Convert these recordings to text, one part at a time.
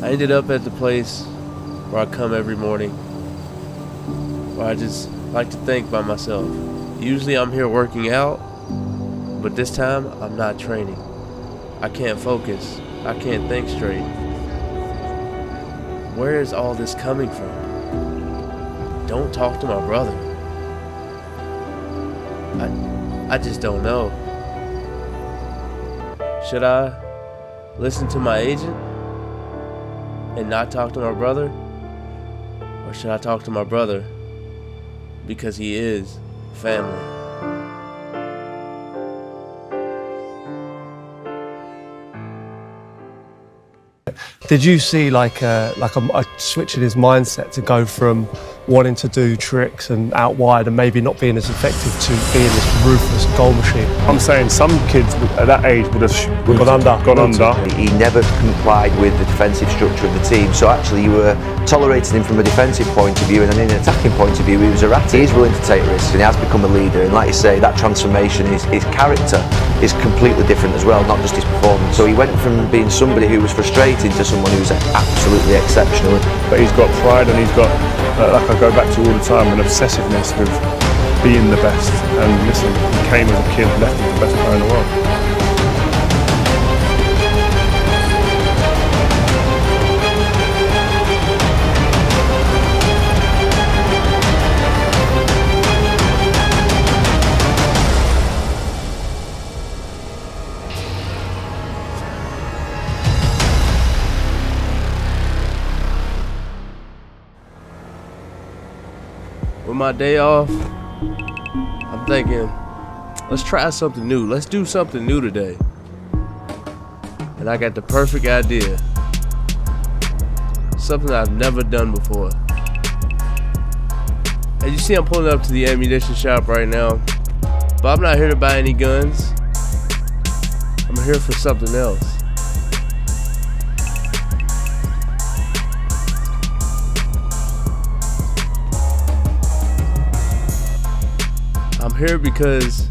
I ended up at the place where I come every morning, where I just like to think by myself. Usually I'm here working out, but this time I'm not training. I can't focus. I can't think straight. Where is all this coming from? Don't talk to my brother. I, I just don't know. Should I listen to my agent and not talk to my brother? Or should I talk to my brother because he is family? Did you see like a, like a, a switch in his mindset to go from wanting to do tricks and out wide and maybe not being as effective to being this ruthless goal machine? I'm saying some kids at that age would have sh- would Gone under. Gone under. He never complied with the defensive structure of the team, so actually you were tolerating him from a defensive point of view and then in an attacking point of view he was erratic. He's willing to take risks and he has become a leader and like you say, that transformation, his, his character is completely different as well, not just his performance. So he went from being somebody who was frustrating to someone who's absolutely exceptional. But he's got pride and he's got, like I go back to all the time, an obsessiveness with being the best. And listen, he came as a kid, left as the best player in the world. My day off, I'm thinking, let's try something new. Let's do something new today. And I got the perfect idea. Something I've never done before. As you see, I'm pulling up to the ammunition shop right now. But I'm not here to buy any guns. I'm here for something else. Here because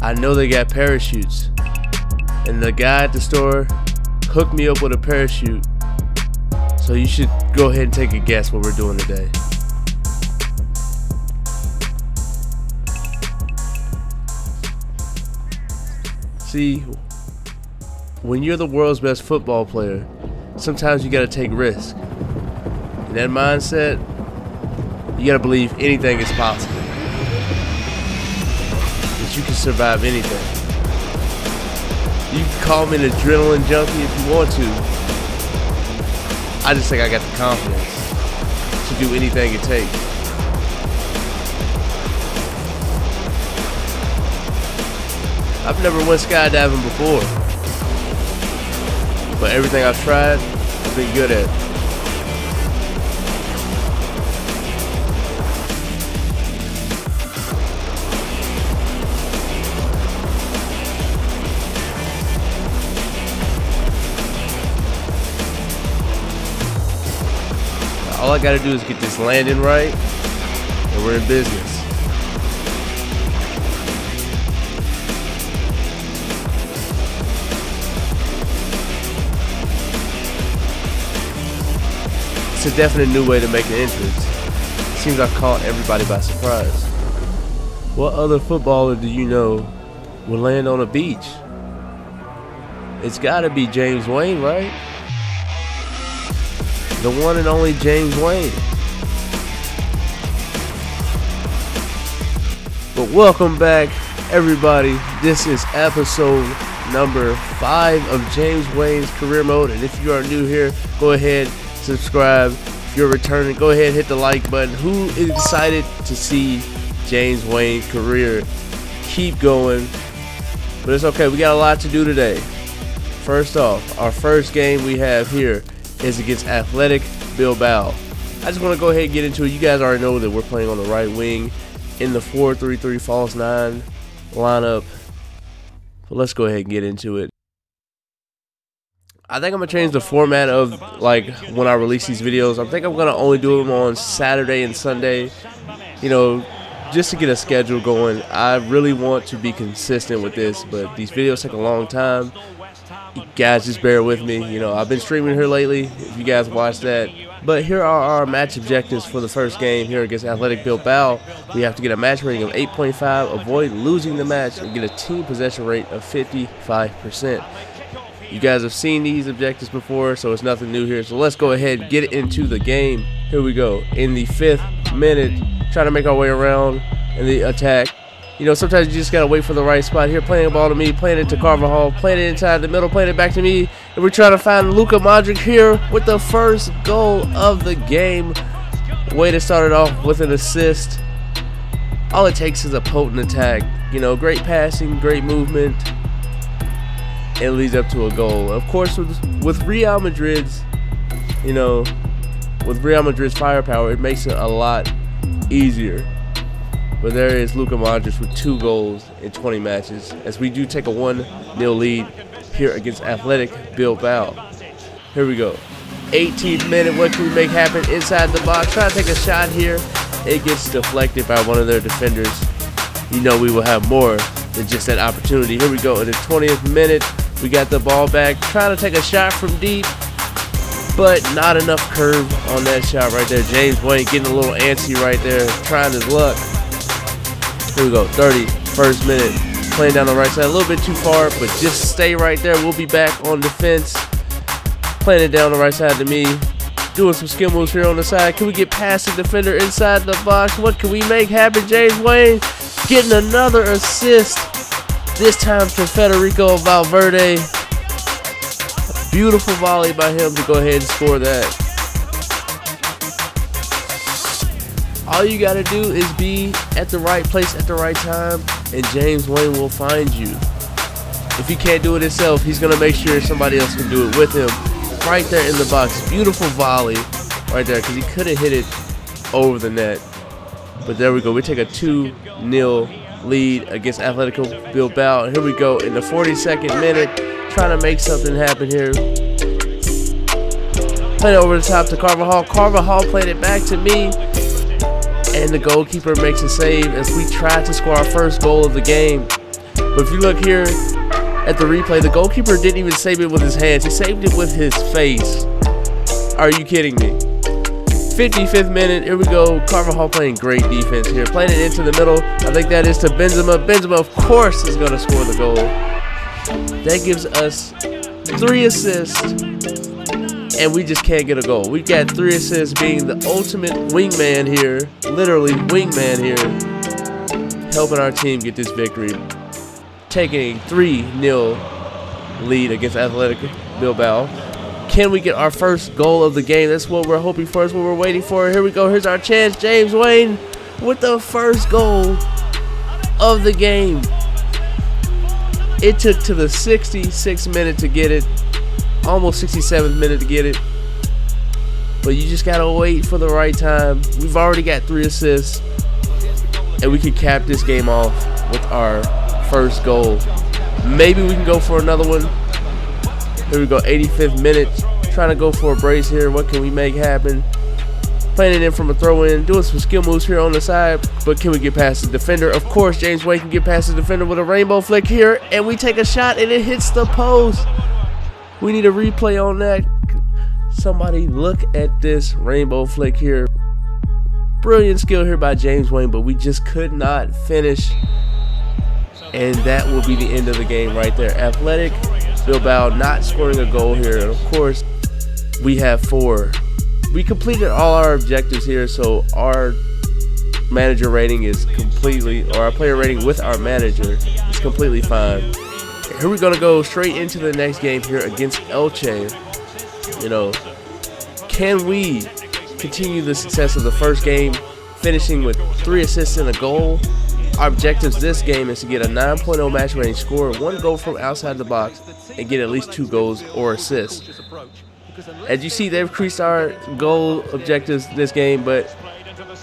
I know they got parachutes. And the guy at the store hooked me up with a parachute. So you should go ahead and take a guess what we're doing today. See, when you're the world's best football player, sometimes you gotta take risks. In that mindset, you gotta believe anything is possible you can survive anything. You can call me an adrenaline junkie if you want to. I just think I got the confidence to do anything it takes. I've never went skydiving before. But everything I've tried, I've been good at. All I gotta do is get this landing right, and we're in business. It's a definite new way to make an entrance. Seems I've caught everybody by surprise. What other footballer do you know would land on a beach? It's gotta be James Wayne, right? The one and only James Wayne. But welcome back, everybody. This is episode number five of James Wayne's career mode. And if you are new here, go ahead, subscribe. If you're returning, go ahead, hit the like button. Who is excited to see James Wayne career keep going? But it's okay, we got a lot to do today. First off, our first game we have here is against Athletic Bilbao. I just want to go ahead and get into it. You guys already know that we're playing on the right wing in the 4-3-3 false 9 lineup. But let's go ahead and get into it. I think I'm gonna change the format of like when I release these videos. I think I'm gonna only do them on Saturday and Sunday. You know, just to get a schedule going. I really want to be consistent with this, but these videos take a long time. Guys just bear with me. You know, I've been streaming here lately. If you guys watch that. But here are our match objectives for the first game here against Athletic Bilbao. We have to get a match rating of 8.5, avoid losing the match, and get a team possession rate of 55%. You guys have seen these objectives before, so it's nothing new here. So let's go ahead and get into the game. Here we go. In the fifth minute, trying to make our way around in the attack. You know, sometimes you just got to wait for the right spot. Here, playing the ball to me, playing it to Carvajal, playing it inside the middle, playing it back to me. And we're trying to find Luka Modric here with the first goal of the game. Way to start it off with an assist. All it takes is a potent attack. You know, great passing, great movement. It leads up to a goal. Of course, with, with Real Madrid's, you know, with Real Madrid's firepower, it makes it a lot easier. But there is Luka Modric with two goals in 20 matches as we do take a 1-0 lead here against Athletic Bilbao. Here we go. 18th minute, what can we make happen inside the box? Try to take a shot here. It gets deflected by one of their defenders. You know we will have more than just that opportunity. Here we go in the 20th minute. We got the ball back. Trying to take a shot from deep, but not enough curve on that shot right there. James Wayne getting a little antsy right there, trying his luck. Here we go, 31st minute. Playing down the right side, a little bit too far, but just stay right there. We'll be back on defense. Playing it down the right side to me. Doing some skill moves here on the side. Can we get past the defender inside the box? What can we make happen? James Wayne getting another assist. This time to Federico Valverde. Beautiful volley by him to go ahead and score that. All you got to do is be at the right place at the right time, and James Wayne will find you. If he can't do it himself, he's to make sure somebody else can do it with him. Right there in the box. Beautiful volley right there because he could have hit it over the net. But there we go. We take a 2 0 lead against Atletico Bilbao. Here we go in the 42nd minute, trying to make something happen here. Played it over the top to Carvajal. Carvajal played it back to me and the goalkeeper makes a save as we try to score our first goal of the game. But if you look here at the replay, the goalkeeper didn't even save it with his hands. He saved it with his face. Are you kidding me? 55th minute, here we go. Carvajal playing great defense here. Playing it into the middle. I think that is to Benzema. Benzema, of course, is going to score the goal. That gives us three assists and we just can't get a goal. We got three assists being the ultimate wingman here, literally wingman here, helping our team get this victory. Taking a 3-0 lead against Athletic Bilbao. Can we get our first goal of the game? That's what we're hoping for. That's what we're waiting for. Here we go. Here's our chance. James Wayne with the first goal of the game. It took to the 66th minute to get it almost 67th minute to get it. But you just gotta wait for the right time. We've already got three assists, and we can cap this game off with our first goal. Maybe we can go for another one. Here we go, 85th minute. Trying to go for a brace here. What can we make happen? Playing it in from a throw in, doing some skill moves here on the side, but can we get past the defender? Of course, James Wayne can get past the defender with a rainbow flick here, and we take a shot and it hits the post. We need a replay on that. Somebody look at this rainbow flick here. Brilliant skill here by James Wayne, but we just could not finish. And that will be the end of the game right there. Athletic Bilbao not scoring a goal here. And of course, we have four. We completed all our objectives here, so our manager rating is completely, or our player rating with our manager is completely fine here we're gonna go straight into the next game here against Elche. You know, can we continue the success of the first game, finishing with three assists and a goal? Our objectives this game is to get a 9.0 match rating score, one goal from outside the box, and get at least two goals or assists. As you see, they've increased our goal objectives this game, but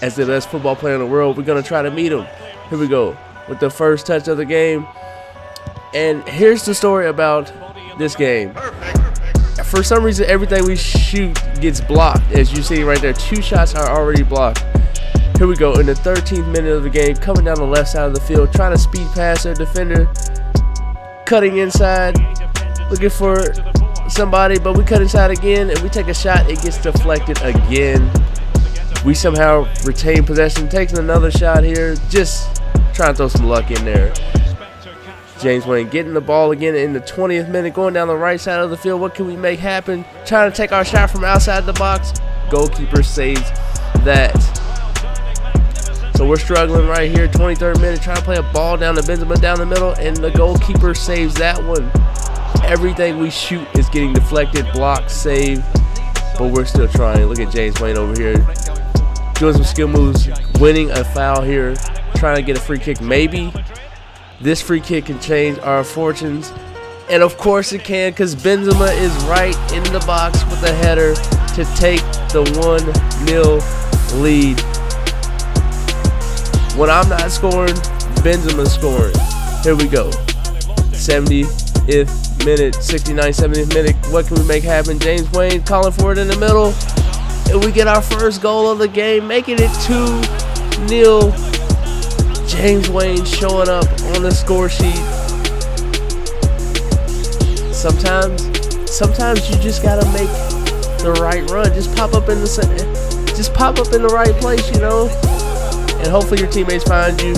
as the best football player in the world, we're going to try to meet them. Here we go. With the first touch of the game, and here's the story about this game. For some reason, everything we shoot gets blocked. As you see right there, two shots are already blocked. Here we go in the 13th minute of the game, coming down the left side of the field, trying to speed past their defender, cutting inside. looking for somebody, but we cut inside again, and we take a shot. It gets deflected again. We somehow retain possession, takes another shot here. Just trying to throw some luck in there. James Wayne getting the ball again in the 20th minute, going down the right side of the field. What can we make happen? Trying to take our shot from outside the box. Goalkeeper saves that. So we're struggling right here. 23rd minute, trying to play a ball down to Benzema down the middle, and the goalkeeper saves that one. Everything we shoot is getting deflected, blocked, saved, but we're still trying. Look at James Wayne over here doing some skill moves, winning a foul here, trying to get a free kick. Maybe this free kick can change our fortunes. And of course it can because Benzema is right in the box with a header to take the 1-0 lead. When I'm not scoring, Benzema's scoring. Here we go. 70th minute, 69, 70th minute. What can we make happen? James Wayne calling for it in the middle. And we get our first goal of the game, making it 2-0. James Wayne showing up on the score sheet. Sometimes, sometimes you just gotta make the right run. Just pop up in the just pop up in the right place, you know. And hopefully your teammates find you.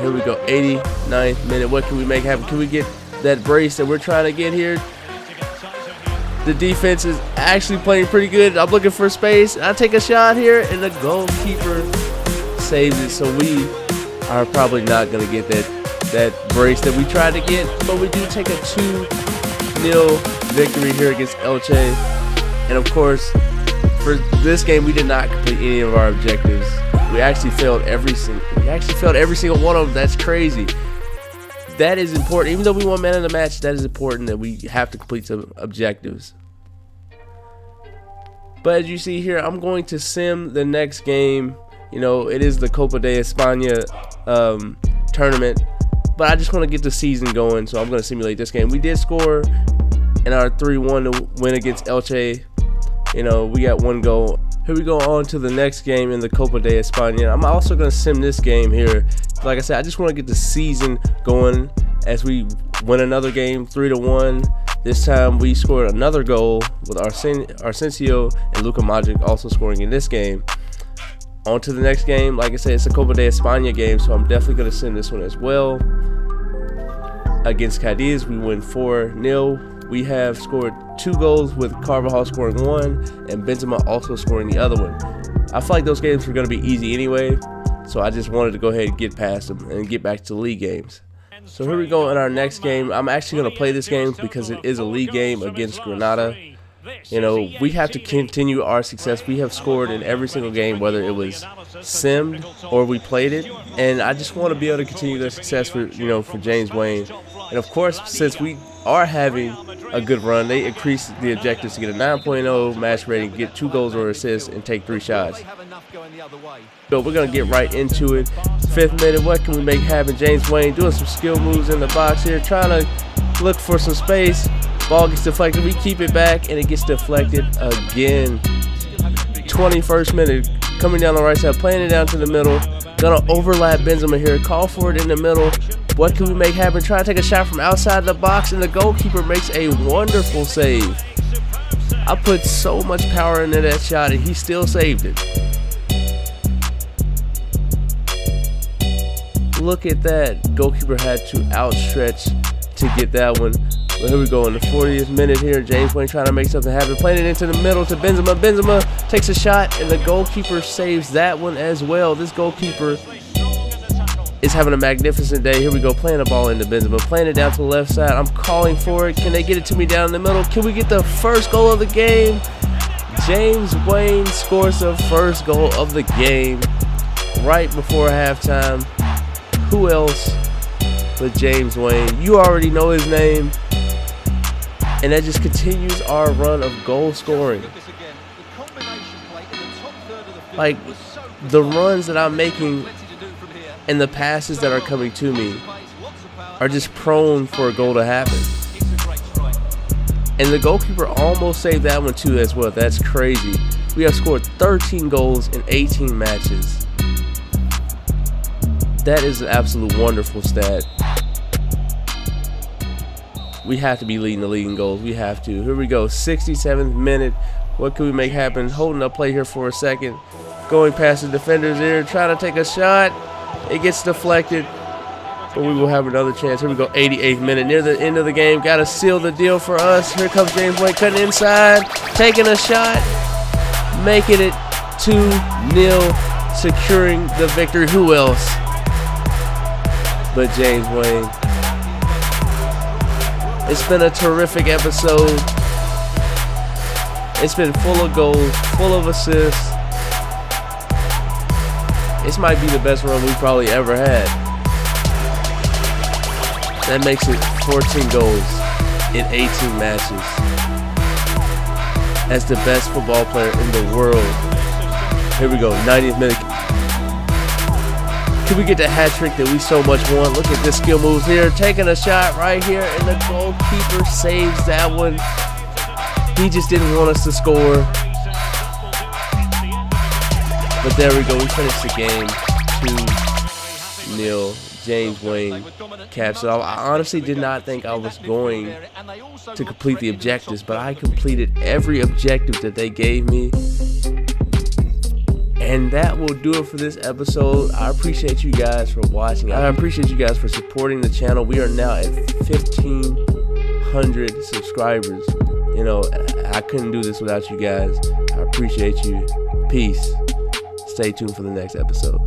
Here we go, 89th minute. What can we make happen? Can we get that brace that we're trying to get here? The defense is actually playing pretty good. I'm looking for space. I take a shot here, and the goalkeeper saves it. So we are probably not going to get that that brace that we tried to get, but we do take a 2-0 victory here against Elche. And of course, for this game, we did not complete any of our objectives. We actually failed every single. We actually failed every single one of them. That's crazy. That is important. Even though we won man of the match, that is important that we have to complete some objectives. But as you see here, I'm going to sim the next game. You know, it is the Copa de España um, tournament. But I just want to get the season going, so I'm going to simulate this game. We did score in our 3-1 to win against Elche. You know, we got one goal. Here we go on to the next game in the Copa de España. I'm also going to sim this game here. Like I said, I just want to get the season going as we win another game 3 to 1. This time we scored another goal with Arsen Arsenio and Luka Modric also scoring in this game. On to the next game. Like I said, it's a Copa de España game, so I'm definitely going to send this one as well. Against Cadiz, we win 4-0. We have scored two goals with Carvajal scoring one and Benzema also scoring the other one. I feel like those games were going to be easy anyway, so I just wanted to go ahead and get past them and get back to league games. So here we go in our next game. I'm actually going to play this game because it is a league game against Granada. You know, we have to continue our success. We have scored in every single game, whether it was simmed or we played it. And I just want to be able to continue their success for, you know, for James Wayne. And of course, since we are having a good run, they increase the objectives to get a 9.0 match rating, get two goals or assists, and take three shots. So we're going to get right into it. Fifth minute, what can we make happen? James Wayne doing some skill moves in the box here, trying to look for some space. Ball gets deflected. We keep it back, and it gets deflected again. 21st minute, coming down the right side, playing it down to the middle. Gonna overlap Benzema here. Call for it in the middle. What can we make happen? Try to take a shot from outside the box, and the goalkeeper makes a wonderful save. I put so much power into that shot, and he still saved it. Look at that. Goalkeeper had to outstretch to get that one. But here we go in the 40th minute here. James Wayne trying to make something happen. Playing it into the middle to Benzema. Benzema takes a shot, and the goalkeeper saves that one as well. This goalkeeper is having a magnificent day. Here we go, playing the ball into Benzema, playing it down to the left side. I'm calling for it. Can they get it to me down in the middle? Can we get the first goal of the game? James Wayne scores the first goal of the game right before halftime. Who else but James Wayne? You already know his name. And that just continues our run of goal scoring. Like the runs that I'm making and the passes that are coming to me are just prone for a goal to happen. And the goalkeeper almost saved that one too as well. That's crazy. We have scored 13 goals in 18 matches. That is an absolute wonderful stat. We have to be leading the league in goals. We have to. Here we go. 67th minute. What can we make happen? Holding up play here for a second. Going past the defender's ear, trying to take a shot. It gets deflected. But we will have another chance. Here we go. 88th minute. Near the end of the game. Got to seal the deal for us. Here comes James Wayne cutting inside. Taking a shot. Making it 2-0. Securing the victory. Who else? But James Wayne. It's been a terrific episode. It's been full of goals, full of assists. This might be the best run we've probably ever had. That makes it 14 goals in 18 matches. As the best football player in the world. Here we go, 90th minute. Can we get the hat trick that we so much want? Look at this skill moves here. Taking a shot right here, and the goalkeeper saves that one. He just didn't want us to score. But there we go. We finished the game 2 0. James Wayne caps it off. I honestly did not think I was going to complete the objectives, but I completed every objective that they gave me. And that will do it for this episode. I appreciate you guys for watching. I appreciate you guys for supporting the channel. We are now at 1,500 subscribers. You know, I couldn't do this without you guys. I appreciate you. Peace. Stay tuned for the next episode.